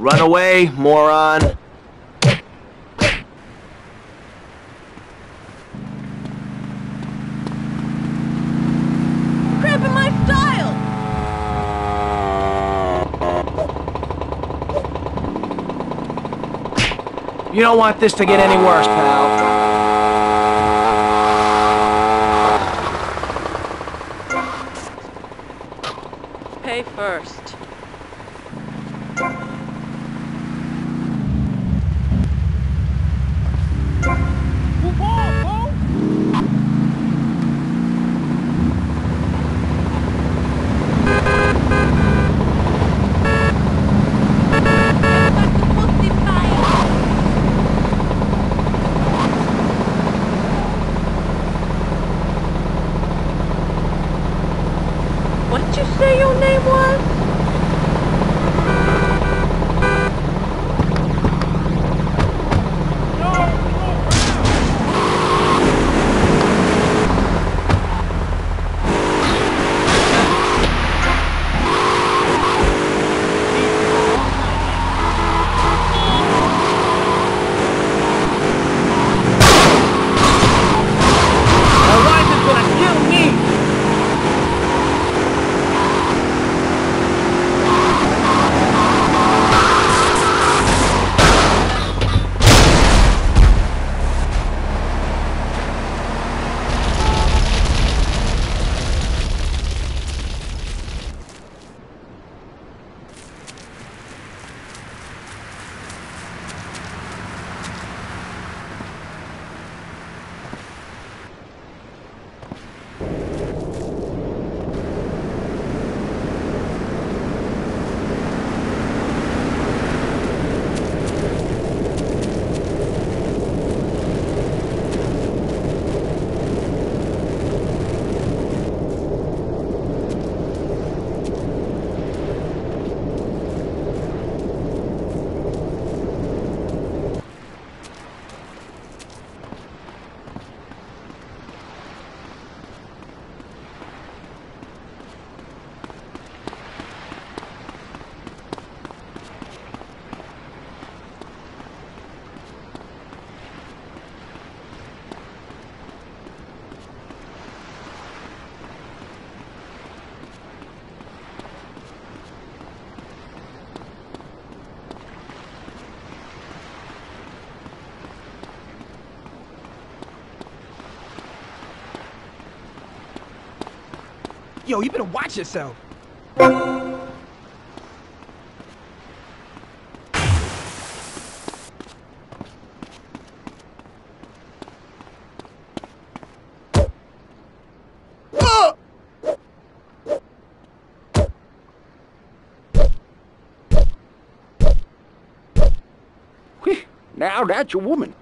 Run away, moron. Cramping my style! You don't want this to get any worse, pal. Pay first. What'd you say your name was? Yo, you better watch yourself. Now that's a woman.